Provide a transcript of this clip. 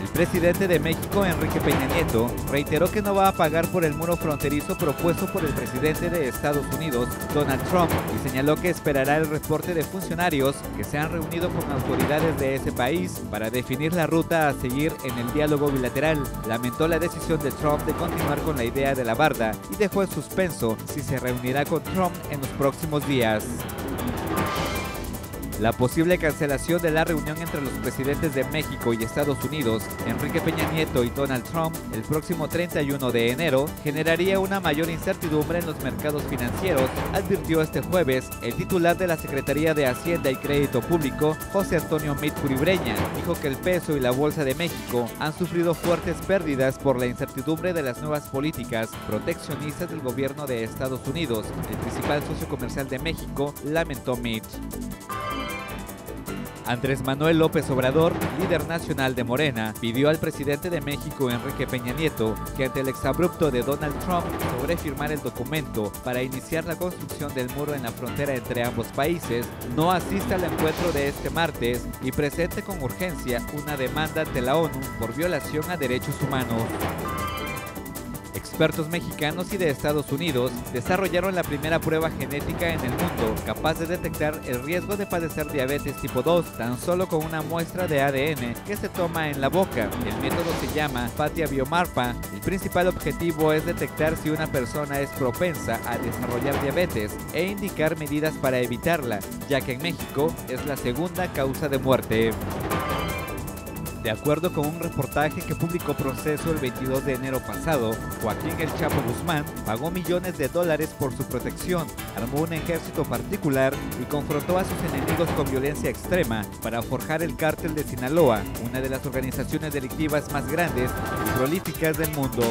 El presidente de México, Enrique Peña Nieto, reiteró que no va a pagar por el muro fronterizo propuesto por el presidente de Estados Unidos, Donald Trump, y señaló que esperará el reporte de funcionarios que se han reunido con autoridades de ese país para definir la ruta a seguir en el diálogo bilateral. Lamentó la decisión de Trump de continuar con la idea de la barda y dejó en suspenso si se reunirá con Trump en los próximos días. La posible cancelación de la reunión entre los presidentes de México y Estados Unidos, Enrique Peña Nieto y Donald Trump, el próximo 31 de enero, generaría una mayor incertidumbre en los mercados financieros, advirtió este jueves el titular de la Secretaría de Hacienda y Crédito Público, José Antonio Mit Curibreña. Dijo que el peso y la Bolsa de México han sufrido fuertes pérdidas por la incertidumbre de las nuevas políticas proteccionistas del gobierno de Estados Unidos, el principal socio comercial de México, lamentó Mitch. Andrés Manuel López Obrador, líder nacional de Morena, pidió al presidente de México, Enrique Peña Nieto, que ante el exabrupto de Donald Trump sobre firmar el documento para iniciar la construcción del muro en la frontera entre ambos países, no asista al encuentro de este martes y presente con urgencia una demanda ante la ONU por violación a derechos humanos. Expertos mexicanos y de Estados Unidos desarrollaron la primera prueba genética en el mundo capaz de detectar el riesgo de padecer diabetes tipo 2 tan solo con una muestra de ADN que se toma en la boca. El método se llama Fatia Biomarpa. El principal objetivo es detectar si una persona es propensa a desarrollar diabetes e indicar medidas para evitarla, ya que en México es la segunda causa de muerte. De acuerdo con un reportaje que publicó Proceso el 22 de enero pasado, Joaquín El Chapo Guzmán pagó millones de dólares por su protección, armó un ejército particular y confrontó a sus enemigos con violencia extrema para forjar el cártel de Sinaloa, una de las organizaciones delictivas más grandes y prolíficas del mundo.